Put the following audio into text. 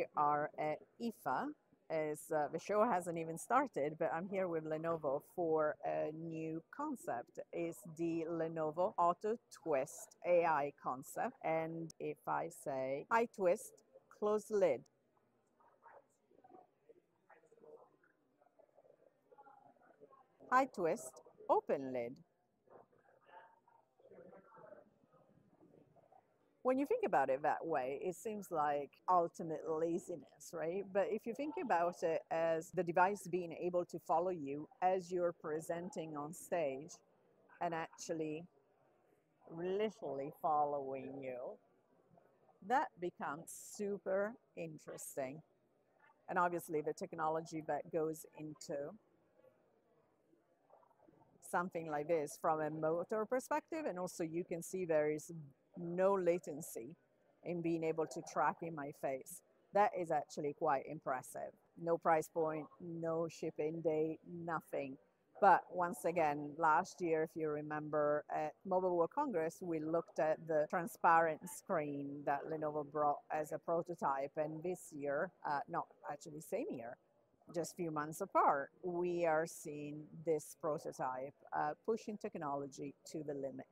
we are at IFA. As uh, the show hasn't even started, but I'm here with Lenovo for a new concept. Is the Lenovo Auto Twist AI concept. And if I say high twist, close lid, high twist, open lid. When you think about it that way, it seems like ultimate laziness, right? But if you think about it as the device being able to follow you as you're presenting on stage and actually literally following you, that becomes super interesting. And obviously, the technology that goes into something like this from a motor perspective, and also you can see there is no latency in being able to track in my face. That is actually quite impressive. No price point, no shipping date, nothing. But once again, last year, if you remember, at Mobile World Congress, we looked at the transparent screen that Lenovo brought as a prototype. And this year, uh, not actually same year, just few months apart, we are seeing this prototype uh, pushing technology to the limit.